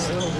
Still